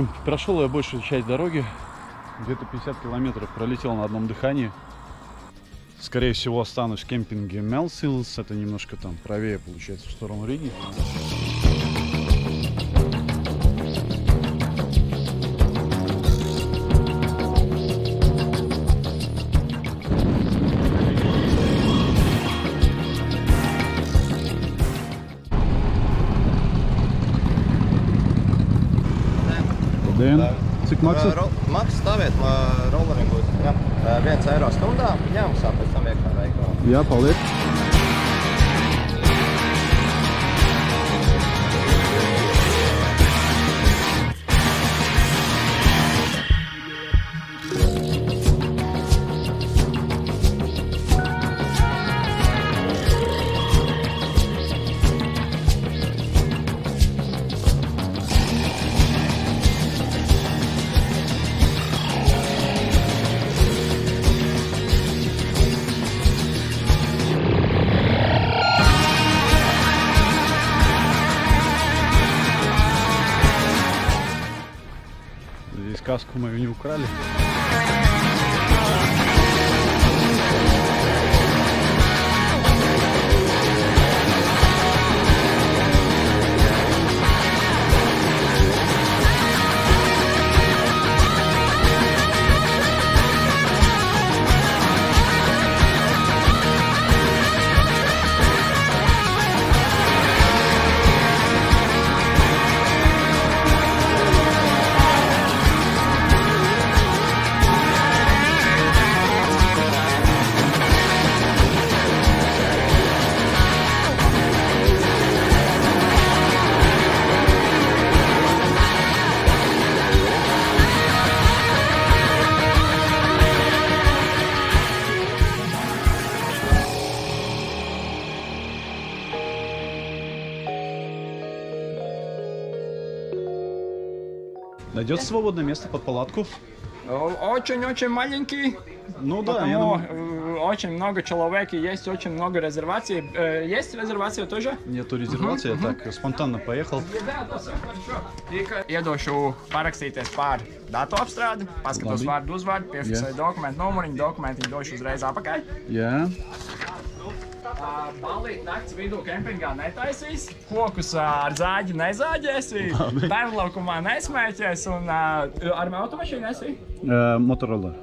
общем, прошел я большую часть дороги. Где-то 50 километров пролетел на одном дыхании. Скорее всего, останусь в кемпинге Мелсилс. Это немножко там правее, получается, в сторону Риги. Labdien! Cik maksā? Ro- Maksas stāviet rollerim būs ja, viens eiro stundā, jāmaksā pēc tam iekšā veikalā. Jā, paldies! Каску мою не украли. Найдется свободное место под палатку? Очень-очень маленький. Ну да, я думаю, э, очень много человек и есть очень много резерваций. Э, Есть резервация тоже? Нету резервации, я так спонтанно поехал. Iedošu parakstīties pār datu apstrādi, paskatos vārdu uzvārdu, piefiksēju dokumentu numuriņu, dokumentu došu uzreiz apakaļ. Jā, Balīt nakts vidū kempingā netaisīs, kokus ar zāģi nezāģēsi, bērnlaukumā nesmēķēs un ar automašīnu esi. Motorola.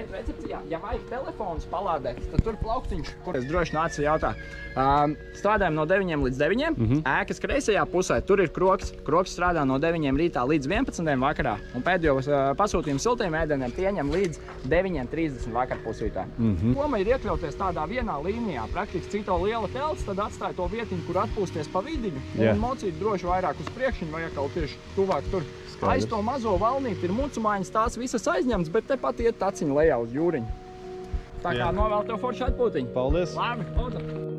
Šeit recepcijā, ja vajag telefons palādēt, tad tur plauktiņš, kur es droši nācu jautā. Um, strādājam no 9 līdz 9. Mm -hmm. Ēkas kreisajā pusē tur ir kroks. Kroks strādā no 9 rītā līdz 11 vakarā. Un pēdējos uh, pasūtījumus siltiem ēdieniem pieņem līdz 9.30 vakar pusrītā. Mm -hmm. Doma ir iekļauties tādā vienā līnijā. Praktiski cito liela telts, tad atstāja to vietiņu, kur atpūsties pa vidiņu. Jā. Un mocīt droši vairāk uz priekšu, vai atkal tieši tuvāk tur. Skaidrs. Aiz to mazo valnīti ir mucumaiņas, tās visas aizņemtas, bet tepat iet taciņa lejā uz jūriņu. Tā kā novēl tev foršu atpūtiņu. Paldies! Labi, lūdzu.